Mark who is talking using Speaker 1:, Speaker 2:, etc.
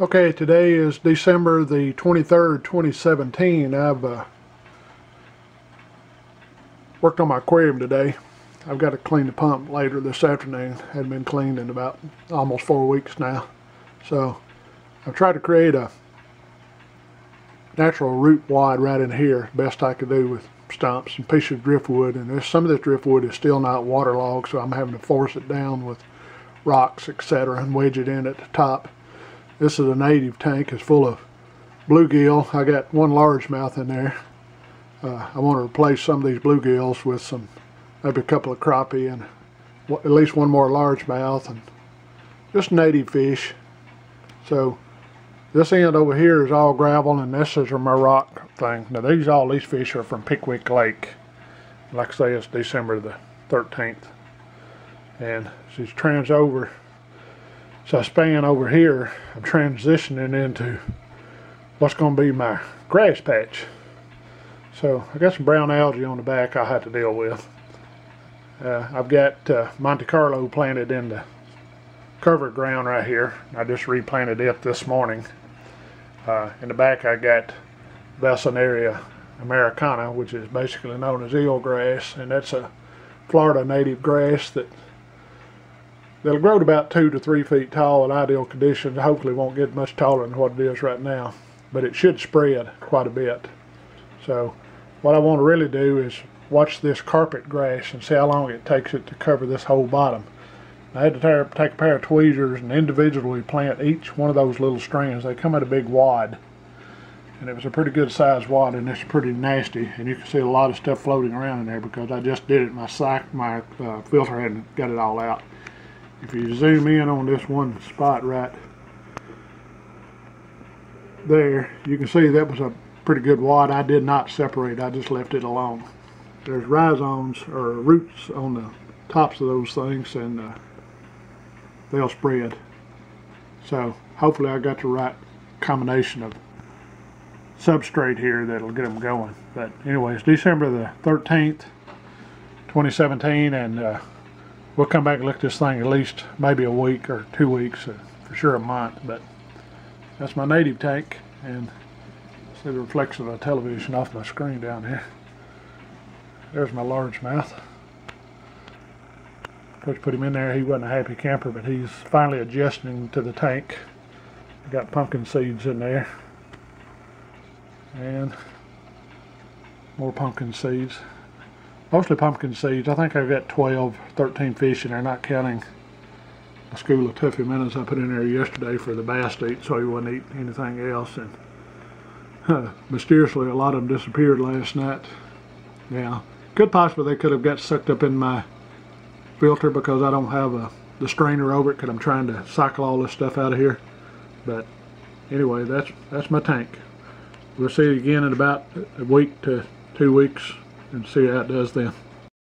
Speaker 1: Okay, today is December the 23rd, 2017. I've uh, worked on my aquarium today. I've got to clean the pump later this afternoon. Hadn't been cleaned in about almost four weeks now. So I've tried to create a natural root wad right in here, best I could do with stumps and pieces of driftwood. And there's, some of this driftwood is still not waterlogged, so I'm having to force it down with rocks, etc., and wedge it in at the top. This is a native tank. It's full of bluegill. I got one largemouth in there. Uh, I want to replace some of these bluegills with some, maybe a couple of crappie and at least one more largemouth and just native fish. So this end over here is all gravel and this is my rock thing. Now these all these fish are from Pickwick Lake. Like I say, it's December the 13th. And she's trans over. So I span over here, I'm transitioning into what's going to be my grass patch. So I got some brown algae on the back I'll have to deal with. Uh, I've got uh, Monte Carlo planted in the covered ground right here. I just replanted it this morning. Uh, in the back I got Vallisneria americana, which is basically known as eelgrass, and that's a Florida native grass that they'll grow to about two to three feet tall in ideal conditions. Hopefully won't get much taller than what it is right now, but it should spread quite a bit. So what I want to really do is watch this carpet grass and see how long it takes it to cover this whole bottom. I had to tear, take a pair of tweezers and individually plant each one of those little strands. They come in a big wad. And it was a pretty good sized wad and it's pretty nasty. And you can see a lot of stuff floating around in there because I just did it. My sack, my uh, filter hadn't got it all out. If you zoom in on this one spot right there, you can see that was a pretty good wad. I did not separate, I just left it alone. There's rhizomes or roots on the tops of those things and uh, they'll spread. So hopefully I got the right combination of substrate here that'll get them going. But anyways, December the 13th, 2017, and uh, we'll come back and look at this thing at least maybe a week or two weeks, or for sure a month. But that's my native tank, and see the reflection of the television off my screen down here. There's my largemouth. Coach put him in there. He wasn't a happy camper, but he's finally adjusting to the tank. Got pumpkin seeds in there. And more pumpkin seeds. Mostly pumpkin seeds. I think I've got 12, 13 fish in there, not counting a school of Tuffy minnows I put in there yesterday for the bass to eat so he wouldn't eat anything else. And mysteriously, a lot of them disappeared last night. Yeah, could possibly they could have got sucked up in my filter because I don't have a, the strainer over it because I'm trying to cycle all this stuff out of here. But anyway, that's that's my tank. We'll see it again in about a week to two weeks and see how it does then.